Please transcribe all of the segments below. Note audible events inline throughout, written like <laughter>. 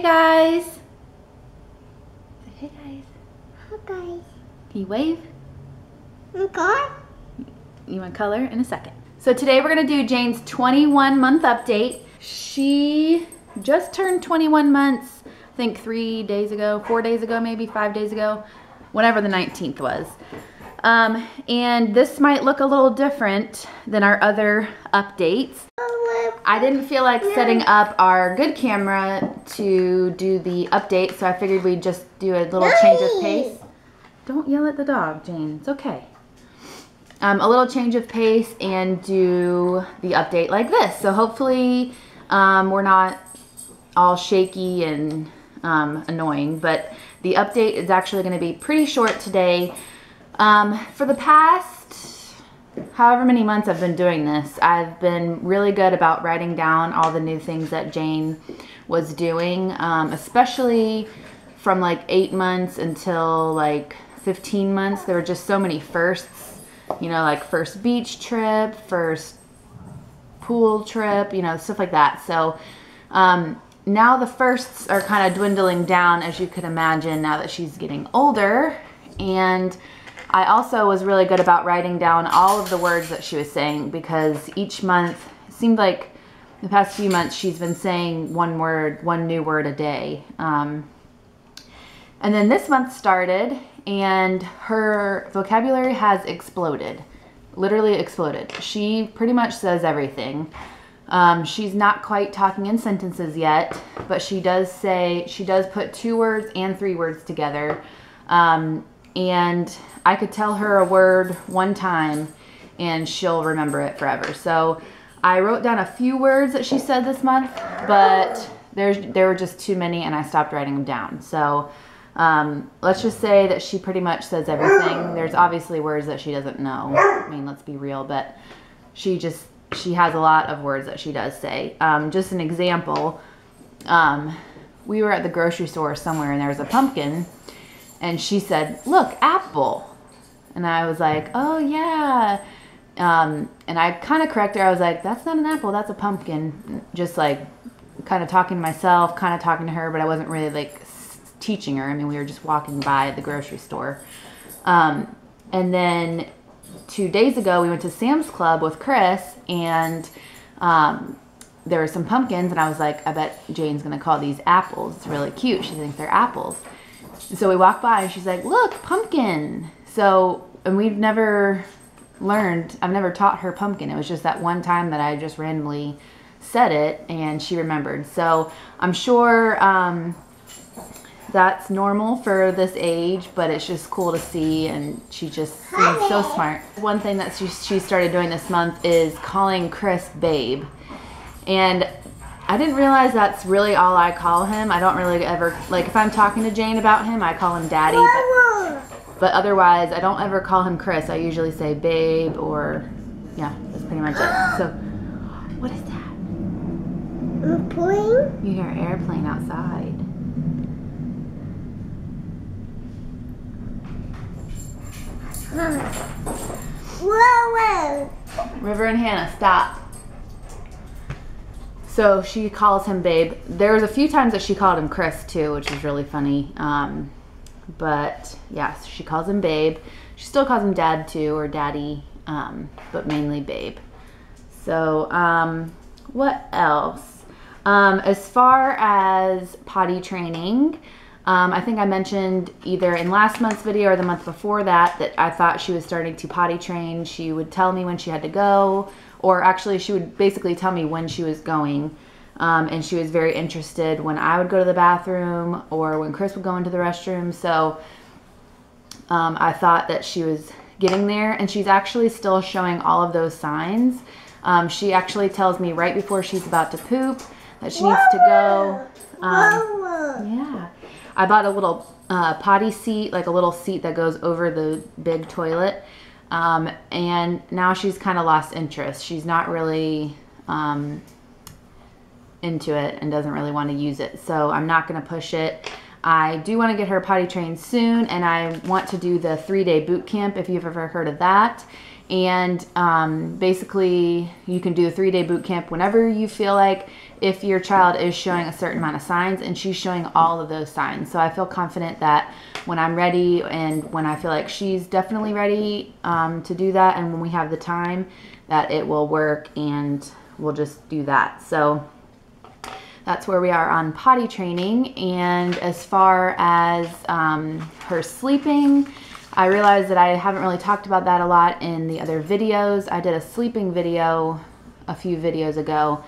hey guys. Say hey guys. Okay. Can you wave? Okay. You want color in a second. So today we're gonna do Jane's 21 month update. She just turned 21 months, I think three days ago, four days ago, maybe five days ago, whenever the 19th was. Um, and this might look a little different than our other updates. I didn't feel like setting up our good camera to do the update, so I figured we'd just do a little change of pace. Don't yell at the dog, Jane. It's okay. Um, a little change of pace and do the update like this. So hopefully um, we're not all shaky and um, annoying, but the update is actually going to be pretty short today. Um, for the past however many months I've been doing this, I've been really good about writing down all the new things that Jane was doing, um, especially from like eight months until like 15 months. There were just so many firsts, you know, like first beach trip, first pool trip, you know, stuff like that. So um, now the firsts are kind of dwindling down, as you could imagine, now that she's getting older. And I also was really good about writing down all of the words that she was saying because each month it seemed like the past few months she's been saying one word, one new word a day. Um, and then this month started and her vocabulary has exploded, literally exploded. She pretty much says everything. Um, she's not quite talking in sentences yet, but she does say, she does put two words and three words together. Um, and I could tell her a word one time and she'll remember it forever. So I wrote down a few words that she said this month, but there's there were just too many and I stopped writing them down. So um, let's just say that she pretty much says everything. There's obviously words that she doesn't know. I mean, let's be real, but she just she has a lot of words that she does say. Um, just an example, um, we were at the grocery store somewhere and there was a pumpkin and she said, look, apple. And I was like, oh yeah. Um, and I kind of corrected her. I was like, that's not an apple, that's a pumpkin. Just like kind of talking to myself, kind of talking to her, but I wasn't really like teaching her. I mean, we were just walking by the grocery store. Um, and then two days ago, we went to Sam's Club with Chris, and um, there were some pumpkins, and I was like, I bet Jane's gonna call these apples. It's really cute. She thinks they're apples. So we walk by, and she's like, Look, pumpkin. So, and we've never learned, I've never taught her pumpkin. It was just that one time that I just randomly said it, and she remembered. So I'm sure. Um, that's normal for this age, but it's just cool to see, and she just seems so smart. One thing that she, she started doing this month is calling Chris babe. And I didn't realize that's really all I call him. I don't really ever, like if I'm talking to Jane about him, I call him daddy. But, but otherwise, I don't ever call him Chris. I usually say babe or, yeah, that's pretty much it. So, what is that? A plane? You hear an airplane outside. Whoa, River and Hannah, stop. So she calls him babe. There was a few times that she called him Chris too, which was really funny. Um, but yes, she calls him babe. She still calls him dad too, or daddy, um, but mainly babe. So um, what else? Um, as far as potty training, um, I think I mentioned either in last month's video or the month before that that I thought she was starting to potty train. She would tell me when she had to go, or actually, she would basically tell me when she was going. Um, and she was very interested when I would go to the bathroom or when Chris would go into the restroom. So um, I thought that she was getting there, and she's actually still showing all of those signs. Um, she actually tells me right before she's about to poop that she needs to go. Um, yeah. I bought a little uh, potty seat, like a little seat that goes over the big toilet. Um, and now she's kind of lost interest. She's not really um, into it and doesn't really want to use it. So I'm not going to push it. I do want to get her potty trained soon, and I want to do the three day boot camp if you've ever heard of that. And um, basically, you can do the three day boot camp whenever you feel like if your child is showing a certain amount of signs and she's showing all of those signs. So I feel confident that when I'm ready and when I feel like she's definitely ready um, to do that and when we have the time that it will work and we'll just do that. So that's where we are on potty training. And as far as um, her sleeping, I realized that I haven't really talked about that a lot in the other videos. I did a sleeping video a few videos ago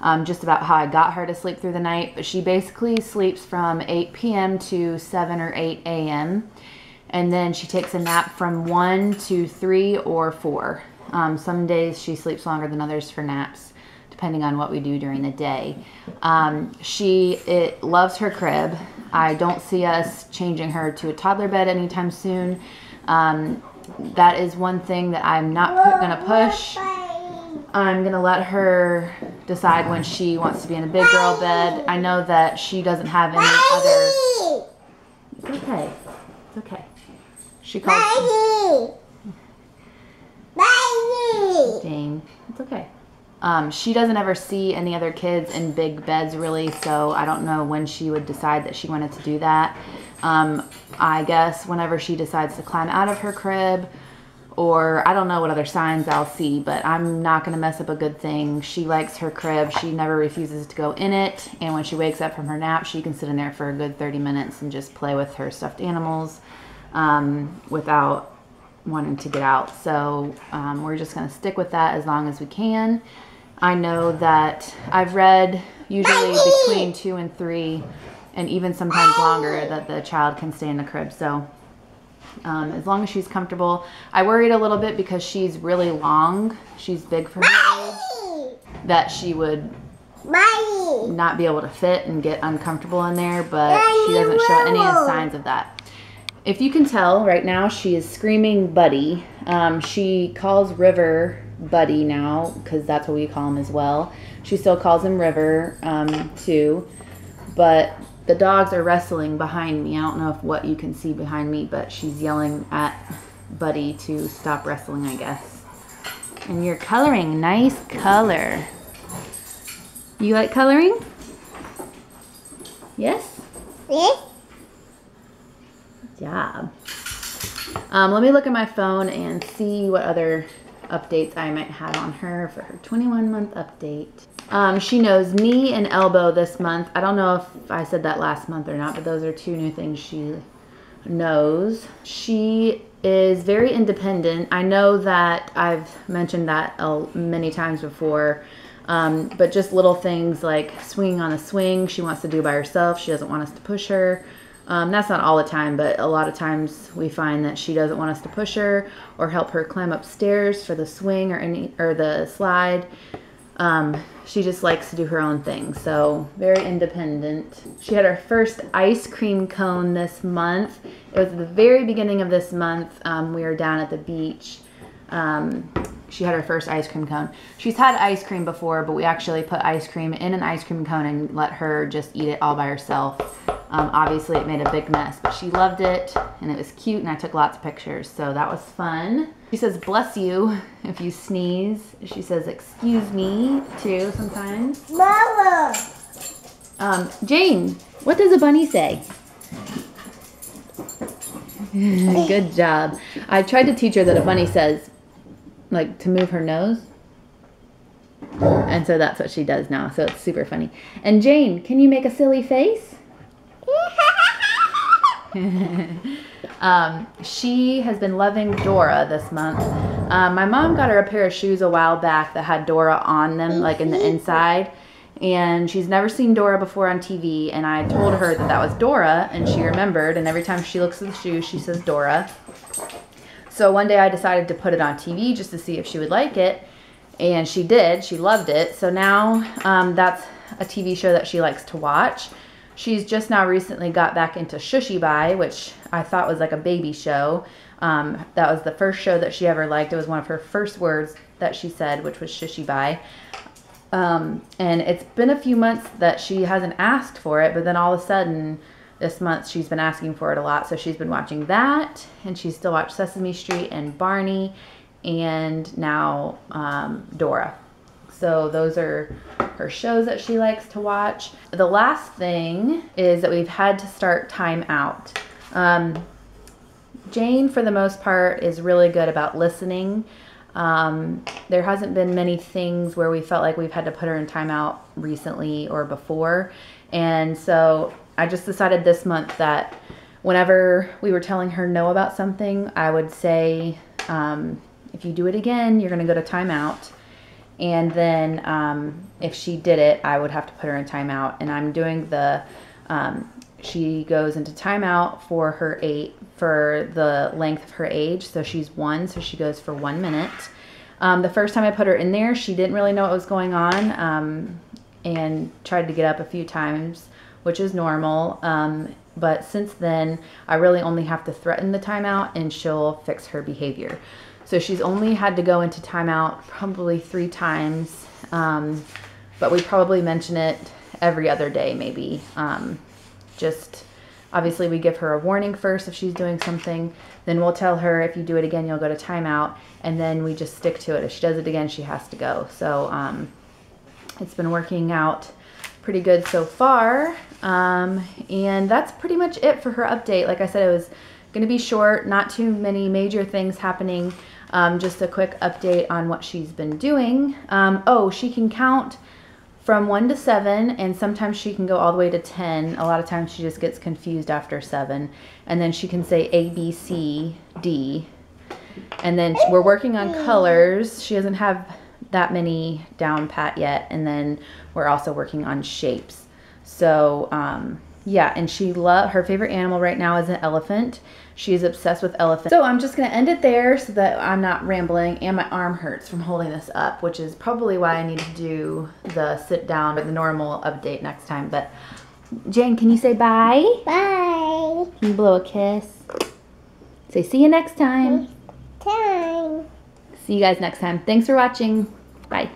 um, just about how I got her to sleep through the night. But she basically sleeps from 8 p.m. to 7 or 8 a.m. And then she takes a nap from 1 to 3 or 4. Um, some days she sleeps longer than others for naps, depending on what we do during the day. Um, she it loves her crib. I don't see us changing her to a toddler bed anytime soon. Um, that is one thing that I'm not going to push. I'm gonna let her decide when she wants to be in a big girl bed. I know that she doesn't have any other. It's okay. It's okay. She calls. Jane. It's okay. Um, she doesn't ever see any other kids in big beds really, so I don't know when she would decide that she wanted to do that. Um, I guess whenever she decides to climb out of her crib or I don't know what other signs I'll see, but I'm not going to mess up a good thing. She likes her crib. She never refuses to go in it. And when she wakes up from her nap, she can sit in there for a good 30 minutes and just play with her stuffed animals um, without wanting to get out. So um, we're just going to stick with that as long as we can. I know that I've read usually between two and three, and even sometimes longer, that the child can stay in the crib. So um, as long as she's comfortable. I worried a little bit because she's really long. She's big for her age. That she would not be able to fit and get uncomfortable in there, but she doesn't show any signs of that. If you can tell, right now she is screaming Buddy. Um, she calls River Buddy now because that's what we call him as well. She still calls him River um, too, but the dogs are wrestling behind me. I don't know if what you can see behind me, but she's yelling at Buddy to stop wrestling, I guess. And you're coloring. Nice color. You like coloring? Yes? Yes. Good job. Um, let me look at my phone and see what other updates I might have on her for her 21 month update. Um, she knows knee and elbow this month. I don't know if I said that last month or not, but those are two new things she knows. She is very independent. I know that I've mentioned that many times before, um, but just little things like swinging on a swing, she wants to do by herself. She doesn't want us to push her. Um, that's not all the time, but a lot of times we find that she doesn't want us to push her or help her climb upstairs for the swing or any or the slide. Um, she just likes to do her own thing, so very independent. She had her first ice cream cone this month. It was the very beginning of this month. Um, we were down at the beach. Um, she had her first ice cream cone. She's had ice cream before, but we actually put ice cream in an ice cream cone and let her just eat it all by herself. Um, obviously, it made a big mess, but she loved it and it was cute, and I took lots of pictures, so that was fun. She says, bless you if you sneeze. She says, excuse me, too, sometimes. Mama. Um, Jane, what does a bunny say? <laughs> Good job. I tried to teach her that a bunny says, like, to move her nose. And so that's what she does now. So it's super funny. And Jane, can you make a silly face? <laughs> um, she has been loving Dora this month. Um, my mom got her a pair of shoes a while back that had Dora on them, like in the inside. And she's never seen Dora before on TV. And I told her that that was Dora, and she remembered. And every time she looks at the shoes, she says Dora. So one day I decided to put it on TV just to see if she would like it. And she did. She loved it. So now um, that's a TV show that she likes to watch. She's just now recently got back into Shushybye, which I thought was like a baby show. Um, that was the first show that she ever liked. It was one of her first words that she said, which was Shushybye. Um, and it's been a few months that she hasn't asked for it, but then all of a sudden this month she's been asking for it a lot. So she's been watching that, and she's still watched Sesame Street and Barney, and now um, Dora. So those are her shows that she likes to watch. The last thing is that we've had to start time out. Um, Jane, for the most part, is really good about listening. Um, there hasn't been many things where we felt like we've had to put her in timeout recently or before. And so I just decided this month that whenever we were telling her no about something, I would say, um, if you do it again, you're going to go to timeout. And then um, if she did it, I would have to put her in timeout. And I'm doing the, um, she goes into timeout for her eight, for the length of her age. So she's one, so she goes for one minute. Um, the first time I put her in there, she didn't really know what was going on um, and tried to get up a few times, which is normal. Um, but since then, I really only have to threaten the timeout and she'll fix her behavior. So she's only had to go into timeout probably three times, um, but we probably mention it every other day, maybe. Um, just obviously, we give her a warning first if she's doing something. Then we'll tell her if you do it again, you'll go to timeout, and then we just stick to it. If she does it again, she has to go. So um, it's been working out pretty good so far. Um, and that's pretty much it for her update. Like I said, it was going to be short, not too many major things happening. Um, just a quick update on what she's been doing. Um, oh, she can count from 1 to 7, and sometimes she can go all the way to 10. A lot of times she just gets confused after 7. And then she can say A, B, C, D. And then we're working on colors. She doesn't have that many down pat yet. And then we're also working on shapes. So, um, yeah, and she love her favorite animal right now is an elephant. She is obsessed with elephants. So I'm just gonna end it there so that I'm not rambling and my arm hurts from holding this up, which is probably why I need to do the sit down with the normal update next time. But Jane, can you say bye? Bye. Can you blow a kiss? Say see you next time. Time. See you guys next time. Thanks for watching. Bye.